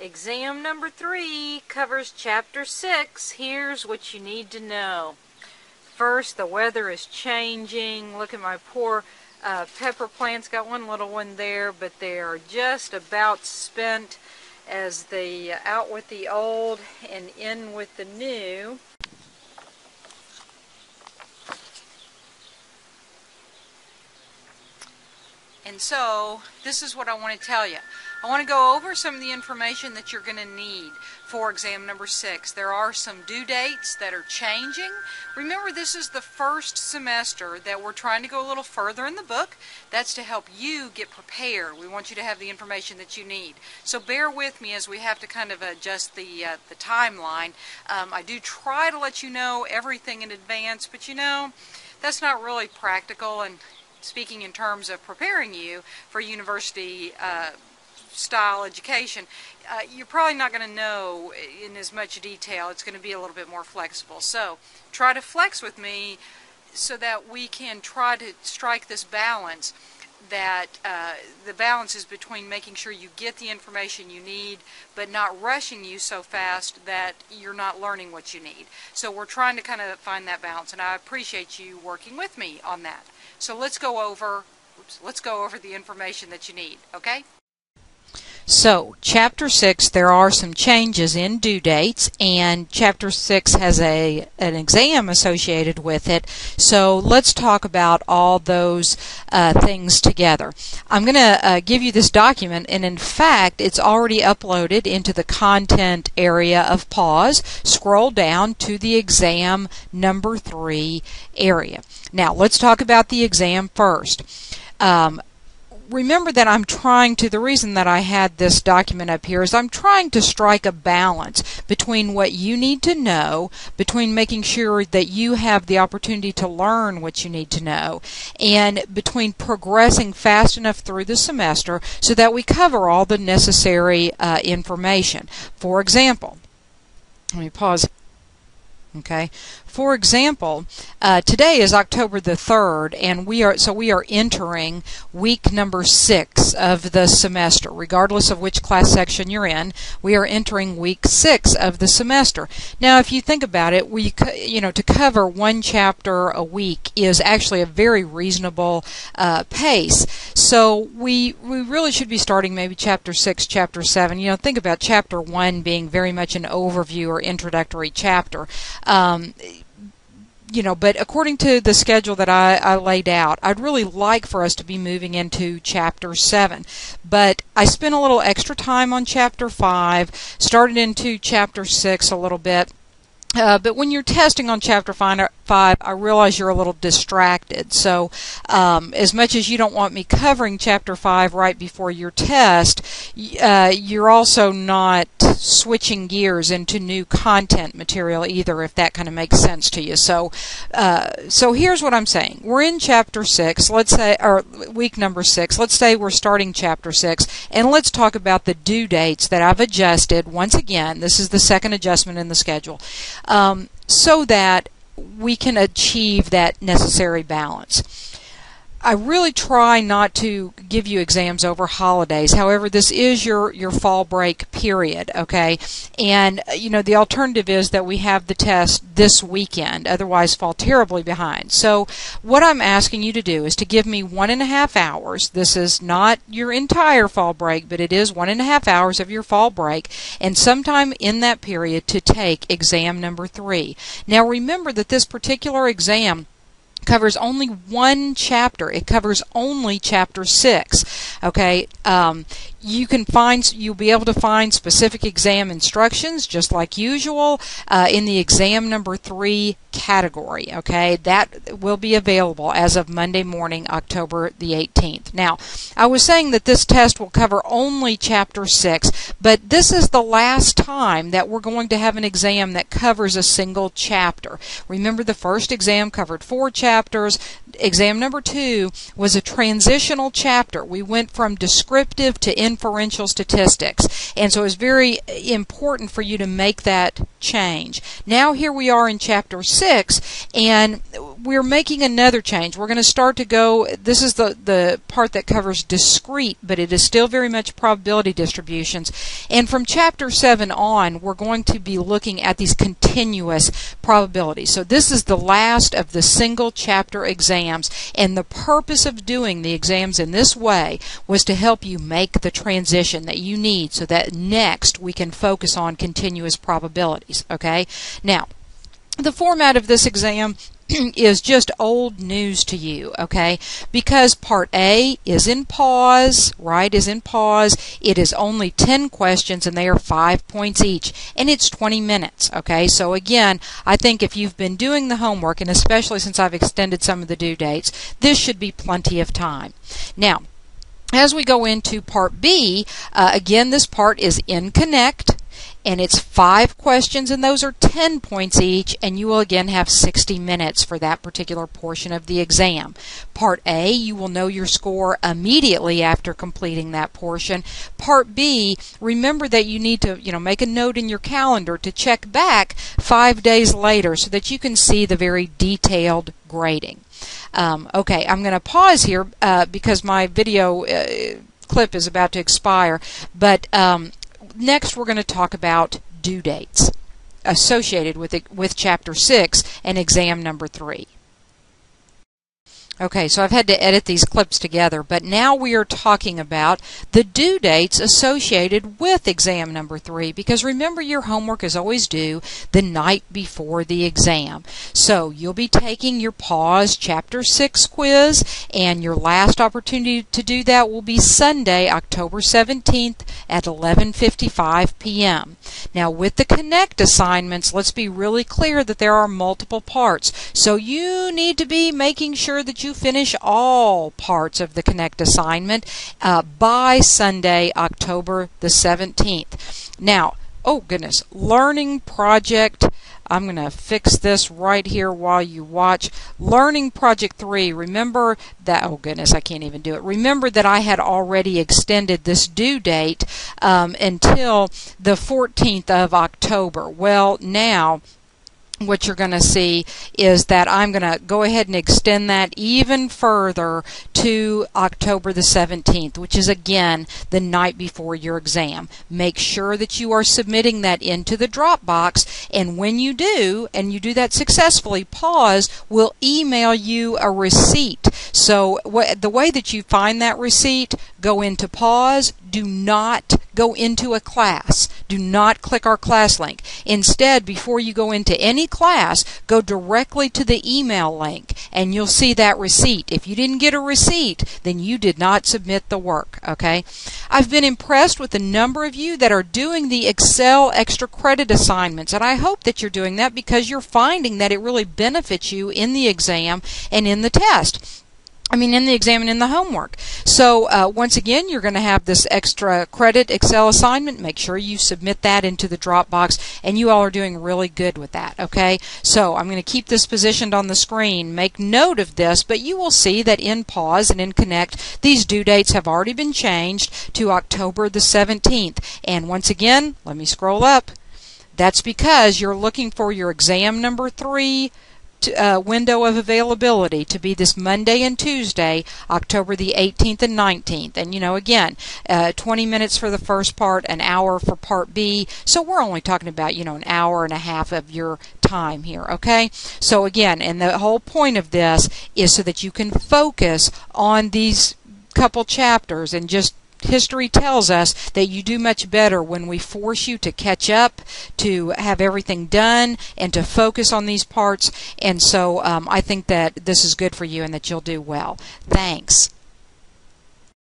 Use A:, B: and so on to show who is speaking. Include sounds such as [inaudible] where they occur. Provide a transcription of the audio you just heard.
A: Exam number three covers chapter six. Here's what you need to know. First, the weather is changing. Look at my poor uh, pepper plants. Got one little one there, but they are just about spent as the uh, out with the old and in with the new. And so, this is what I want to tell you. I want to go over some of the information that you're going to need for exam number six. There are some due dates that are changing. Remember, this is the first semester that we're trying to go a little further in the book. That's to help you get prepared. We want you to have the information that you need. So bear with me as we have to kind of adjust the, uh, the timeline. Um, I do try to let you know everything in advance, but you know, that's not really practical and speaking in terms of preparing you for university uh, style education, uh, you're probably not going to know in as much detail. It's going to be a little bit more flexible. So try to flex with me so that we can try to strike this balance that uh, the balance is between making sure you get the information you need but not rushing you so fast that you're not learning what you need. So we're trying to kind of find that balance and I appreciate you working with me on that. So let's go over oops, let's go over the information that you need, okay? So, Chapter 6, there are some changes in due dates, and Chapter 6 has a an exam associated with it. So, let's talk about all those uh, things together. I'm going to uh, give you this document, and in fact, it's already uploaded into the content area of PAWS. Scroll down to the exam number 3 area. Now, let's talk about the exam first. Um, remember that I'm trying to, the reason that I had this document up here is I'm trying to strike a balance between what you need to know, between making sure that you have the opportunity to learn what you need to know, and between progressing fast enough through the semester so that we cover all the necessary uh, information. For example, let me pause. Okay. For example, uh, today is October the 3rd, and we are so we are entering week number six of the semester. Regardless of which class section you're in, we are entering week six of the semester. Now, if you think about it, we you know to cover one chapter a week is actually a very reasonable uh, pace. So we we really should be starting maybe chapter six, chapter seven. You know, think about chapter one being very much an overview or introductory chapter. Um, you know, but according to the schedule that I, I, laid out, I'd really like for us to be moving into chapter 7. But I spent a little extra time on chapter 5, started into chapter 6 a little bit. Uh, but when you're testing on chapter five, I realize you're a little distracted. So, um, as much as you don't want me covering chapter five right before your test, uh, you're also not switching gears into new content material either, if that kind of makes sense to you. So, uh, so here's what I'm saying: we're in chapter six. Let's say, or week number six. Let's say we're starting chapter six, and let's talk about the due dates that I've adjusted. Once again, this is the second adjustment in the schedule, um, so that we can achieve that necessary balance. I really try not to give you exams over holidays. However, this is your, your fall break period, okay? And, uh, you know, the alternative is that we have the test this weekend, otherwise fall terribly behind. So, what I'm asking you to do is to give me one and a half hours. This is not your entire fall break, but it is one and a half hours of your fall break, and sometime in that period to take exam number three. Now, remember that this particular exam covers only one chapter. It covers only chapter six. Okay, um, you can find you'll be able to find specific exam instructions just like usual uh, in the exam number three category okay that will be available as of Monday morning October the 18th now I was saying that this test will cover only chapter 6 but this is the last time that we're going to have an exam that covers a single chapter remember the first exam covered four chapters receptors exam number two was a transitional chapter. We went from descriptive to inferential statistics. And so it was very important for you to make that change. Now here we are in chapter six, and we're making another change. We're going to start to go, this is the, the part that covers discrete, but it is still very much probability distributions. And from chapter 7 on, we're going to be looking at these continuous probabilities. So this is the last of the single chapter exams, and the purpose of doing the exams in this way was to help you make the transition that you need so that next we can focus on continuous probabilities. Okay? Now, the format of this exam [clears throat] is just old news to you, okay? Because part A is in PAWS, right? Is in PAWS. It is only 10 questions and they are 5 points each and it's 20 minutes, okay? So again, I think if you've been doing the homework and especially since I've extended some of the due dates, this should be plenty of time. Now, as we go into part B, uh, again, this part is in Connect and it's five questions and those are 10 points each and you will again have 60 minutes for that particular portion of the exam. Part A, you will know your score immediately after completing that portion. Part B, remember that you need to, you know, make a note in your calendar to check back 5 days later so that you can see the very detailed grading. Um, okay, I'm going to pause here uh, because my video uh, clip is about to expire, but um, next we're going to talk about due dates associated with it, with chapter 6 and exam number 3. Okay, so I've had to edit these clips together, but now we are talking about the due dates associated with exam number three, because remember your homework is always due the night before the exam. So you'll be taking your PAWS chapter six quiz, and your last opportunity to do that will be Sunday, October 17th at 11.55 p.m. Now with the Connect assignments, let's be really clear that there are multiple parts. So you need to be making sure that you finish all parts of the Connect assignment uh, by Sunday, October the 17th. Now, oh goodness, learning project. I'm going to fix this right here while you watch. Learning Project 3, remember that, oh goodness, I can't even do it. Remember that I had already extended this due date um, until the 14th of October. Well, now what you're going to see is that I'm going to go ahead and extend that even further to October the 17th, which is again the night before your exam. Make sure that you are submitting that into the Dropbox, and when you do, and you do that successfully, PAWS we'll email you a receipt. So the way that you find that receipt, go into PAWS, do not go into a class. Do not click our class link. Instead, before you go into any class, go directly to the email link and you'll see that receipt. If you didn't get a receipt, then you did not submit the work, okay? I've been impressed with the number of you that are doing the Excel extra credit assignments and I hope that you're doing that because you're finding that it really benefits you in the exam and in the test. I mean, in the exam and in the homework. So, uh, once again, you're going to have this extra credit Excel assignment. Make sure you submit that into the Dropbox, and you all are doing really good with that, okay? So, I'm going to keep this positioned on the screen. Make note of this, but you will see that in PAWS and in Connect, these due dates have already been changed to October the 17th. And once again, let me scroll up. That's because you're looking for your exam number three uh, window of availability to be this Monday and Tuesday, October the 18th and 19th. And you know, again, uh, 20 minutes for the first part, an hour for part B. So we're only talking about, you know, an hour and a half of your time here, okay? So again, and the whole point of this is so that you can focus on these couple chapters and just history tells us that you do much better when we force you to catch up, to have everything done, and to focus on these parts. And so um, I think that this is good for you and that you'll do well. Thanks.